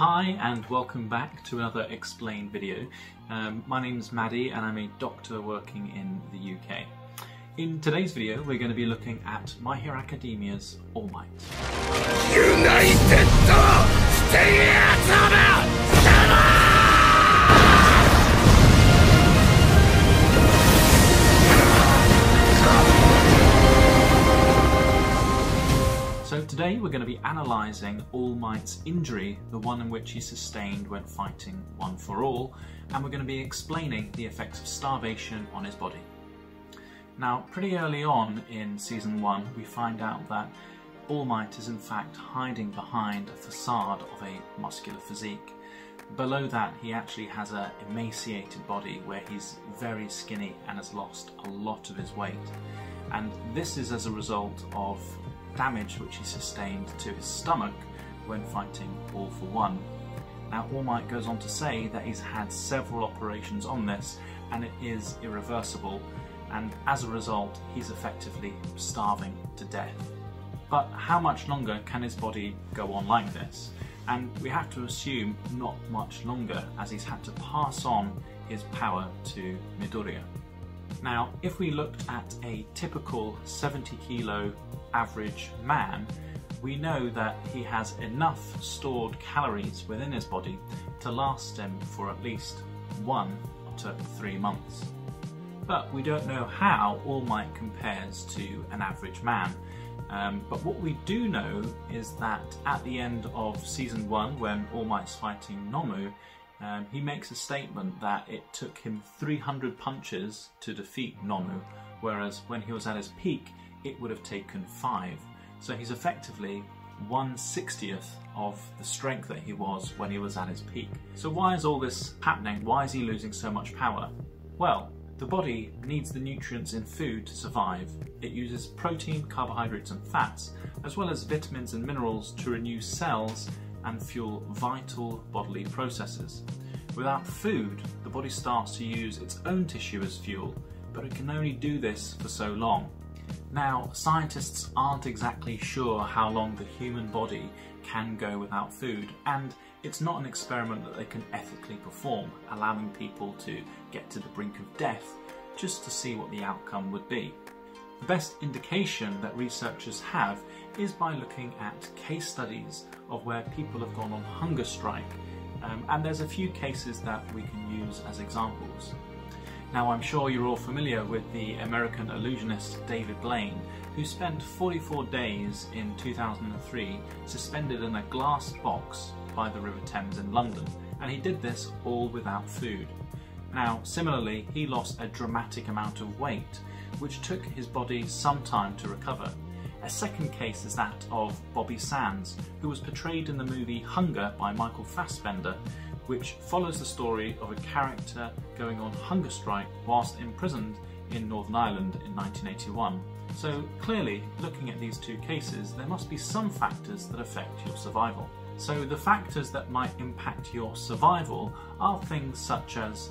Hi and welcome back to another Explain video. Um, my name's Maddie and I'm a doctor working in the UK. In today's video we're going to be looking at My Hero Academia's All Might. United So today we're going to be analysing All Might's injury, the one in which he sustained when fighting One for All, and we're going to be explaining the effects of starvation on his body. Now, pretty early on in Season 1, we find out that All Might is in fact hiding behind a facade of a muscular physique. Below that, he actually has an emaciated body where he's very skinny and has lost a lot of his weight. And this is as a result of damage which he sustained to his stomach when fighting All for One. Now, All Might goes on to say that he's had several operations on this and it is irreversible, and as a result, he's effectively starving to death. But how much longer can his body go on like this? And we have to assume not much longer, as he's had to pass on his power to Midoriya. Now, if we looked at a typical 70 kilo average man, we know that he has enough stored calories within his body to last him for at least one to three months. But we don't know how All Might compares to an average man. Um, but what we do know is that at the end of season one, when All Might's fighting Nomu, um, he makes a statement that it took him 300 punches to defeat Nomu, whereas when he was at his peak, it would have taken five. So he's effectively 1 60th of the strength that he was when he was at his peak. So why is all this happening? Why is he losing so much power? Well, the body needs the nutrients in food to survive. It uses protein, carbohydrates and fats, as well as vitamins and minerals to renew cells and fuel vital bodily processes. Without food, the body starts to use its own tissue as fuel, but it can only do this for so long. Now, scientists aren't exactly sure how long the human body can go without food, and it's not an experiment that they can ethically perform, allowing people to get to the brink of death just to see what the outcome would be. The best indication that researchers have is by looking at case studies of where people have gone on hunger strike, um, and there's a few cases that we can use as examples. Now I'm sure you're all familiar with the American illusionist David Blaine, who spent 44 days in 2003 suspended in a glass box by the River Thames in London, and he did this all without food. Now, similarly, he lost a dramatic amount of weight, which took his body some time to recover. A second case is that of Bobby Sands, who was portrayed in the movie Hunger by Michael Fassbender, which follows the story of a character going on hunger strike whilst imprisoned in Northern Ireland in 1981. So clearly, looking at these two cases, there must be some factors that affect your survival. So the factors that might impact your survival are things such as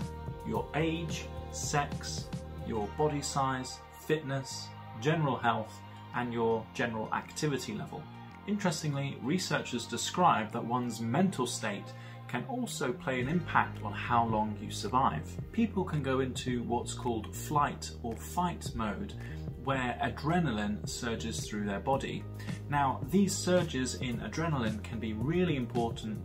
your age, sex, your body size, fitness, general health, and your general activity level. Interestingly, researchers describe that one's mental state can also play an impact on how long you survive. People can go into what's called flight or fight mode, where adrenaline surges through their body. Now, these surges in adrenaline can be really important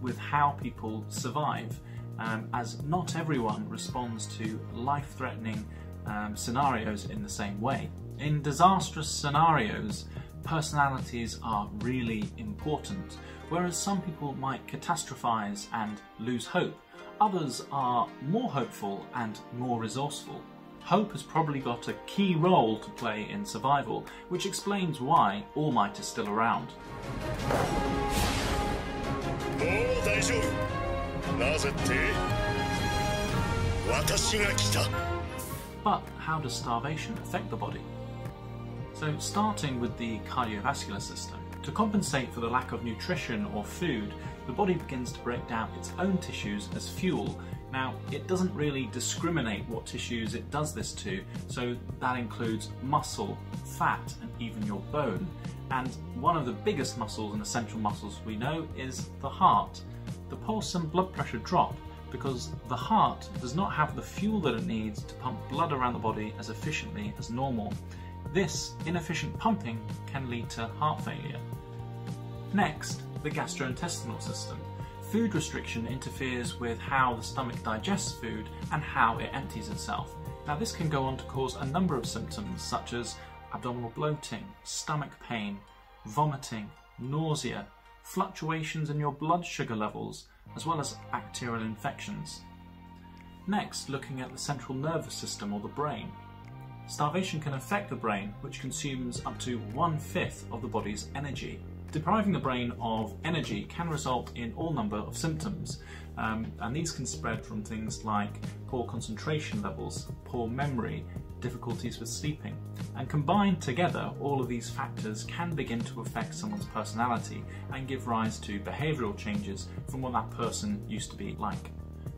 with how people survive, um, as not everyone responds to life threatening um, scenarios in the same way. In disastrous scenarios, personalities are really important. Whereas some people might catastrophize and lose hope, others are more hopeful and more resourceful. Hope has probably got a key role to play in survival, which explains why All Might is still around. But how does starvation affect the body? So starting with the cardiovascular system, to compensate for the lack of nutrition or food, the body begins to break down its own tissues as fuel. Now, it doesn't really discriminate what tissues it does this to, so that includes muscle, fat, and even your bone. And one of the biggest muscles and essential muscles we know is the heart. The pulse and blood pressure drop because the heart does not have the fuel that it needs to pump blood around the body as efficiently as normal. This inefficient pumping can lead to heart failure. Next, the gastrointestinal system. Food restriction interferes with how the stomach digests food and how it empties itself. Now this can go on to cause a number of symptoms such as abdominal bloating, stomach pain, vomiting, nausea, fluctuations in your blood sugar levels, as well as bacterial infections. Next, looking at the central nervous system or the brain. Starvation can affect the brain, which consumes up to one fifth of the body's energy. Depriving the brain of energy can result in all number of symptoms, um, and these can spread from things like poor concentration levels, poor memory, difficulties with sleeping. And combined together, all of these factors can begin to affect someone's personality and give rise to behavioural changes from what that person used to be like.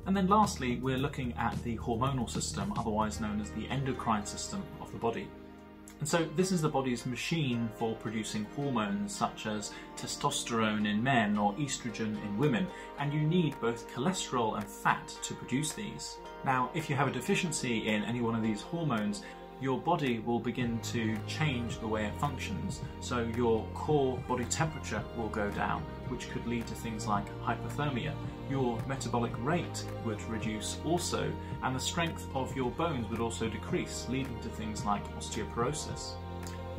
And then lastly, we're looking at the hormonal system, otherwise known as the endocrine system of the body. And so this is the body's machine for producing hormones such as testosterone in men or estrogen in women, and you need both cholesterol and fat to produce these. Now, if you have a deficiency in any one of these hormones, your body will begin to change the way it functions. So your core body temperature will go down, which could lead to things like hypothermia. Your metabolic rate would reduce also, and the strength of your bones would also decrease, leading to things like osteoporosis.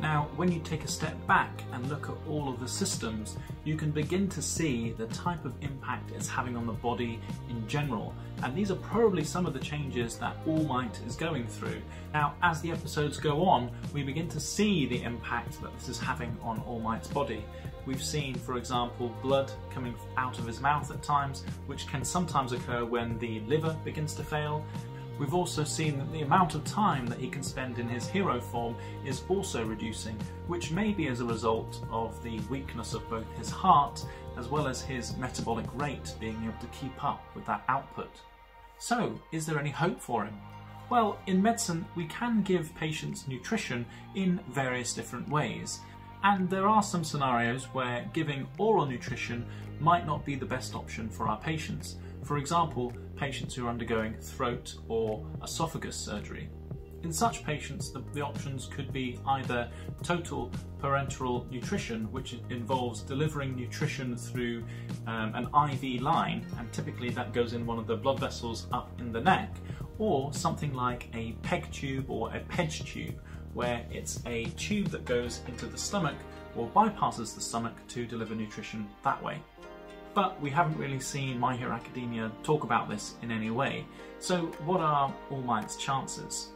Now, when you take a step back and look at all of the systems, you can begin to see the type of impact it's having on the body in general. And these are probably some of the changes that All Might is going through. Now, as the episodes go on, we begin to see the impact that this is having on All Might's body. We've seen, for example, blood coming out of his mouth at times, which can sometimes occur when the liver begins to fail. We've also seen that the amount of time that he can spend in his hero form is also reducing, which may be as a result of the weakness of both his heart as well as his metabolic rate being able to keep up with that output. So, is there any hope for him? Well, in medicine, we can give patients nutrition in various different ways, and there are some scenarios where giving oral nutrition might not be the best option for our patients. For example, patients who are undergoing throat or esophagus surgery. In such patients, the, the, options could be either total parenteral nutrition, which involves delivering nutrition through um, an IV line, and typically that goes in one of the blood vessels up in the neck, or something like a PEG tube or a PEDGE tube, where it's a tube that goes into the stomach or bypasses the stomach to deliver nutrition that way but we haven't really seen My Hero Academia talk about this in any way. So what are All Might's chances?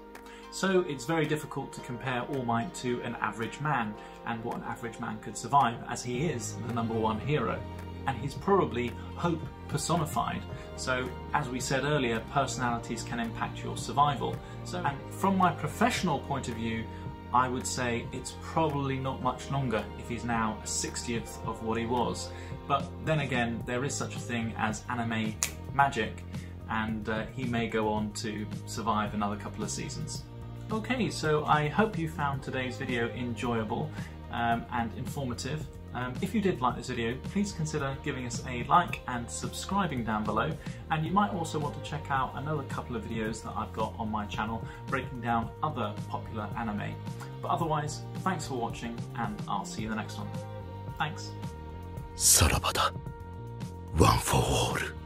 So it's very difficult to compare All Might to an average man and what an average man could survive as he is the number one hero. And he's probably hope personified. So as we said earlier, personalities can impact your survival. So and from my professional point of view, I would say it's probably not much longer if he's now a 60th of what he was. But then again, there is such a thing as anime magic, and uh, he may go on to survive another couple of seasons. Okay, so I hope you found today's video enjoyable um, and informative. Um, if you did like this video, please consider giving us a like and subscribing down below. And you might also want to check out another couple of videos that I've got on my channel breaking down other popular anime. But otherwise, thanks for watching and I'll see you in the next one. Thanks. さらばだワン・フォー・オール